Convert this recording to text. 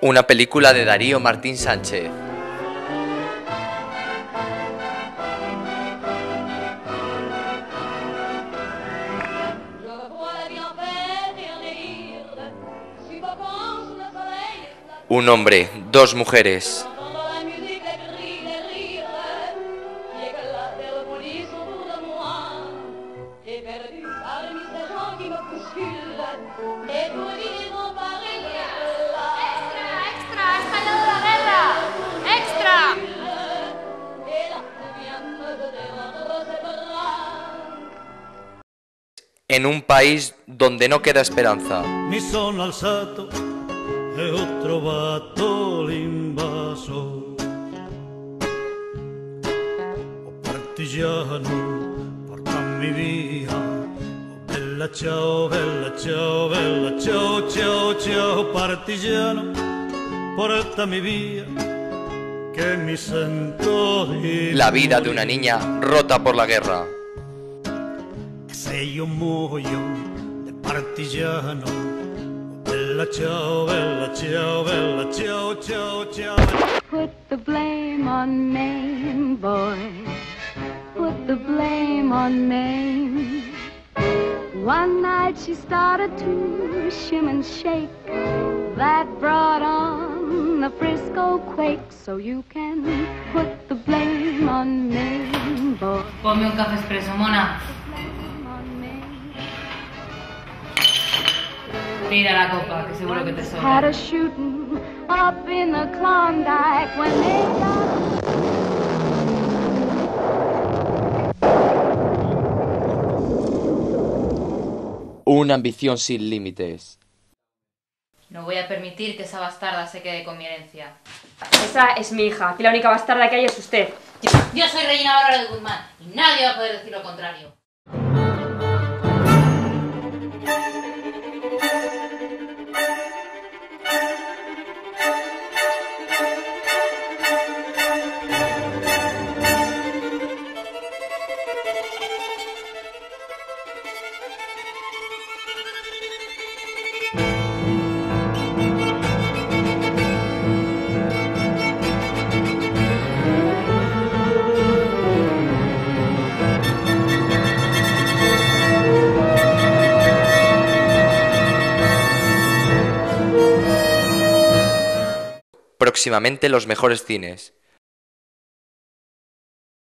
Una película de Darío Martín Sánchez. Un hombre, dos mujeres. En un país donde no queda esperanza. Mi sono alzato e ho trovato l'invaso. Oh partigiano, portami via. Oh bella ciao, bella ciao, bella ciao, ciao, ciao, partigiano, portami via. La vida de una niña rota por la guerra. Se io muoio de partigiano, bella ciao, bella ciao, bella ciao, ciao, ciao. Put the blame on Maine, boy. Put the blame on Maine. One night she started to shim and shake. That brought on the Frisco quake. So you can put the blame on boy. Ponme un café expreso, mona. Blame on Maine. Tira la copa, que seguro que te Had sobra. a shooting up in the Klondike when they got Una ambición sin límites. No voy a permitir que esa bastarda se quede con mi herencia. Esa es mi hija. Aquí la única bastarda que hay es usted. Yo, soy Reina Bárbara de Guzmán y nadie va a poder decir lo contrario. Próximamente los mejores cines.